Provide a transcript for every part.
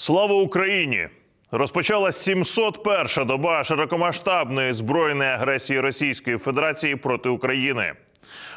Слава Україні! Розпочалась 701-ша доба широкомасштабної збройної агресії Російської Федерації проти України.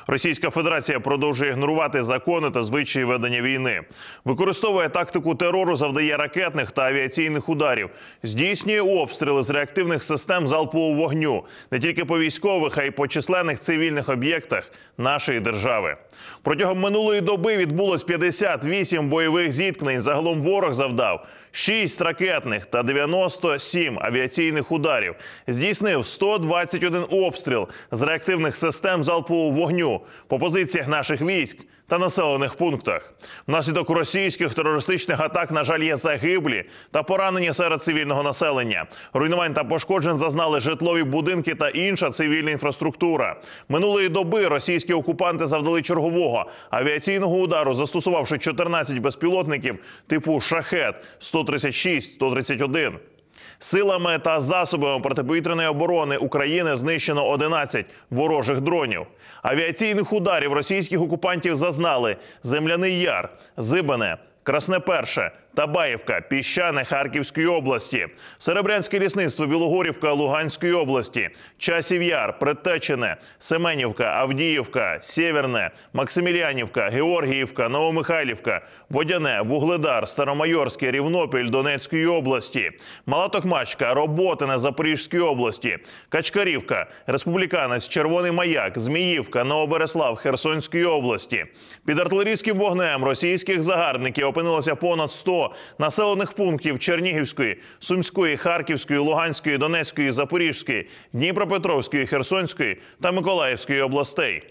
Російська Федерація продовжує ігнорувати закони та звичаї ведення війни, використовує тактику терору, завдає ракетних та авіаційних ударів, здійснює обстріли з реактивних систем залпового вогню не тільки по військових, а й по численних цивільних об'єктах нашої держави. Протягом минулої доби відбулось 58 бойових зіткнень. Загалом ворог завдав 6 ракетних та 97 авіаційних ударів. Здійснив 121 обстріл з реактивних систем залпового вогню по позиціях наших військ та населених пунктах. Внаслідок російських терористичних атак, на жаль, є загиблі та поранені серед цивільного населення. Руйнувань та пошкоджень зазнали житлові будинки та інша цивільна інфраструктура. Минулої доби російські окупанти завдали чергового авіаційного удару, застосувавши 14 безпілотників типу шахет 136-131. Силами та засобами протиповітряної оборони України знищено 11 ворожих дронів. Авіаційних ударів російських окупантів зазнали Земляний Яр, Зибане, Красне Перше, Табаївка, Піщане Харківської області, Серебрянське лісництво Білогорівка Луганської області, Часів Яр, Предтечене, Семенівка, Авдіївка, Сєверне, Максимілянівка, Георгіївка, Новомихайлівка, Водяне, Вугледар, Старомайорське, Рівнопіль Донецької області, Мала Токмачка, Роботине Запорізької області, Качкарівка, Республіканець, Червоний Маяк, Зміївка, Новобереслав Херсонської області. Під артилерійським вогнем російських загарбників опинилося понад 100 населених пунктів Чернігівської, Сумської, Харківської, Луганської, Донецької, Запорізької, Дніпропетровської, Херсонської та Миколаївської областей.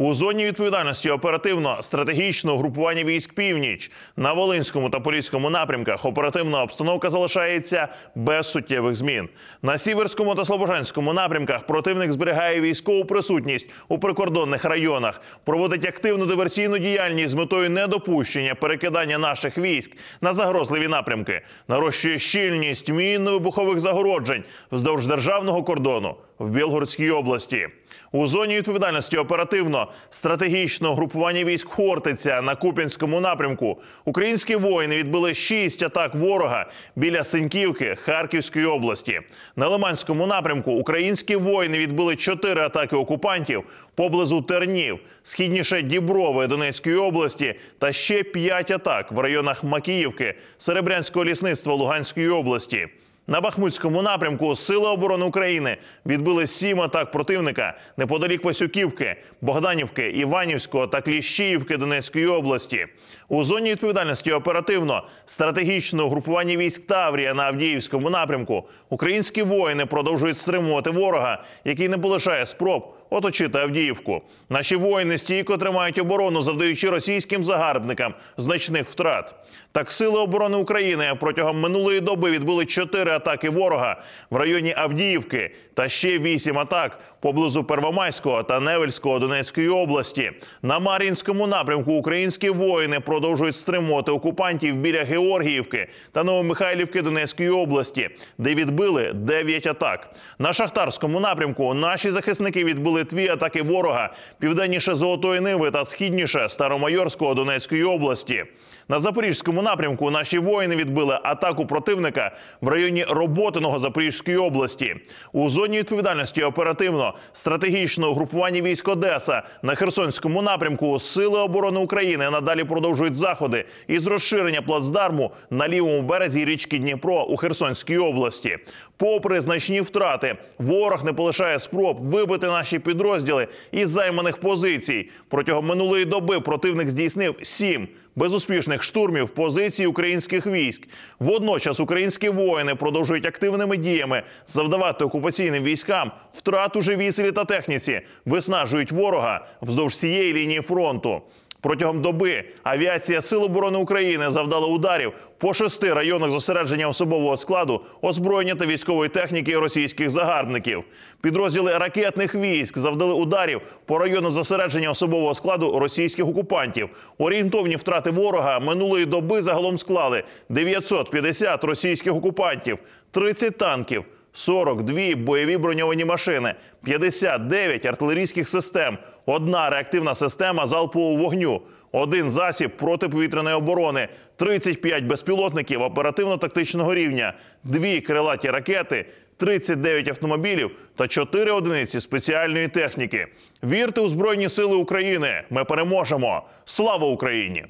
У зоні відповідальності оперативно-стратегічного групування військ північ на Волинському та Поліському напрямках оперативна обстановка залишається без суттєвих змін. На Сіверському та Слобожанському напрямках противник зберігає військову присутність у прикордонних районах, проводить активну диверсійну діяльність з метою недопущення перекидання наших військ на загрозливі напрямки, нарощує щільність мінно-вибухових загороджень вздовж державного кордону в Білгородській області. У зоні відповідальності оперативно стратегічного групування військ Хортиця на Куп'янському напрямку українські воїни відбили шість атак ворога біля Синьківки Харківської області. На Лиманському напрямку українські воїни відбили чотири атаки окупантів поблизу Тернів, східніше Діброви Донецької області та ще п'ять атак в районах Макіївки, Серебрянського лісництва Луганської області. На Бахмутському напрямку Сили оборони України відбили сім атак противника неподалік Васюківки, Богданівки, Іванівського та Кліщіївки Донецької області. У зоні відповідальності оперативно стратегічного групування військ Таврія на Авдіївському напрямку українські воїни продовжують стримувати ворога, який не полишає спроб оточити Авдіївку. Наші воїни стійко тримають оборону, завдаючи російським загарбникам значних втрат. Так, сили оборони України протягом минулої доби відбили чотири атаки ворога в районі Авдіївки та ще вісім атак поблизу Первомайського та Невельського Донецької області. На Мар'їнському напрямку українські воїни продовжують стримувати окупантів біля Георгіївки та Новомихайлівки Донецької області, де відбили дев'ять атак. На шахтарському напрямку наші захисники відбили дві атаки ворога південніше Золотої Ниви та східніше Старомайорського Донецької області. На запорізькому напрямку наші воїни відбили атаку противника в районі Роботиного Запорізької області. У зоні відповідальності оперативно стратегічного групування військ Одеса на Херсонському напрямку Сили оборони України надалі продовжують заходи із розширення плацдарму на лівому березі річки Дніпро у Херсонській області. Попри значні втрати, ворог не полишає спроб вибити наші підрозділи із займаних позицій. Протягом минулої доби противник здійснив сім безуспішних штурмів позицій українських військ. Водночас українські воїни продовжують активними діями завдавати окупаційним військам втрату живій та техніці, виснажують ворога вздовж цієї лінії фронту. Протягом доби авіація Сил оборони України завдала ударів по шести районах зосередження особового складу, озброєння та військової техніки російських загарбників. Підрозділи ракетних військ завдали ударів по району зосередження особового складу російських окупантів. Орієнтовні втрати ворога минулої доби загалом склали 950 російських окупантів, 30 танків, 42 бойові броньовані машини, 59 артилерійських систем, одна реактивна система залпового вогню, один засіб протиповітряної оборони, 35 безпілотників оперативно-тактичного рівня, дві крилаті ракети, 39 автомобілів та 4 одиниці спеціальної техніки. Вірте у Збройні Сили України! Ми переможемо! Слава Україні!